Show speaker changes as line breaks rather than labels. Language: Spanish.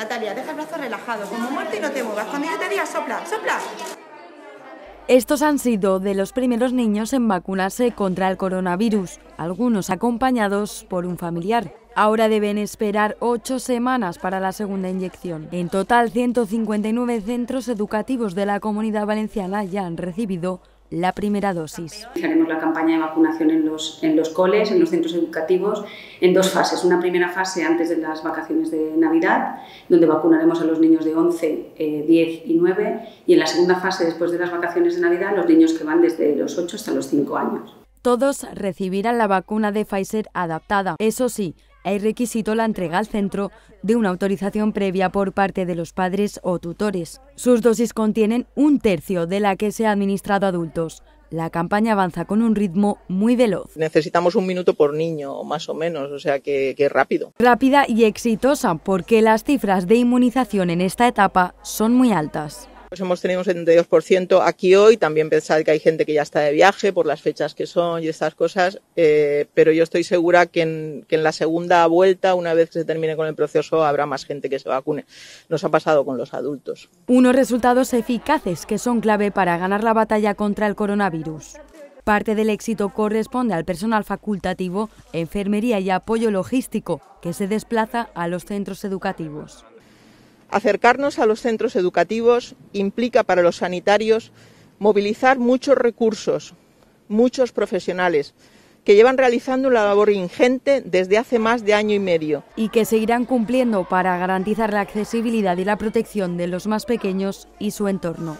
Natalia, deja el brazo relajado, como muerto y no te muevas. Cuando yo te diga sopla, sopla.
Estos han sido de los primeros niños en vacunarse contra el coronavirus, algunos acompañados por un familiar. Ahora deben esperar ocho semanas para la segunda inyección. En total, 159 centros educativos de la comunidad valenciana ya han recibido la primera dosis.
Iniciaremos la campaña de vacunación en los, en los coles, en los centros educativos, en dos fases. Una primera fase antes de las vacaciones de Navidad, donde vacunaremos a los niños de 11, 10 eh, y 9, y en la segunda fase, después de las vacaciones de Navidad, los niños que van desde los 8 hasta los 5 años.
Todos recibirán la vacuna de Pfizer adaptada. Eso sí, hay requisito la entrega al centro de una autorización previa por parte de los padres o tutores. Sus dosis contienen un tercio de la que se ha administrado a adultos. La campaña avanza con un ritmo muy veloz.
Necesitamos un minuto por niño, más o menos, o sea que, que rápido.
Rápida y exitosa porque las cifras de inmunización en esta etapa son muy altas.
Pues hemos tenido un 72% aquí hoy, también pensad que hay gente que ya está de viaje por las fechas que son y estas cosas, eh, pero yo estoy segura que en, que en la segunda vuelta, una vez que se termine con el proceso, habrá más gente que se vacune. Nos ha pasado con los adultos.
Unos resultados eficaces que son clave para ganar la batalla contra el coronavirus. Parte del éxito corresponde al personal facultativo, enfermería y apoyo logístico que se desplaza a los centros educativos.
Acercarnos a los centros educativos implica para los sanitarios movilizar muchos recursos, muchos profesionales que llevan realizando una labor ingente desde hace más de año y medio.
Y que seguirán cumpliendo para garantizar la accesibilidad y la protección de los más pequeños y su entorno.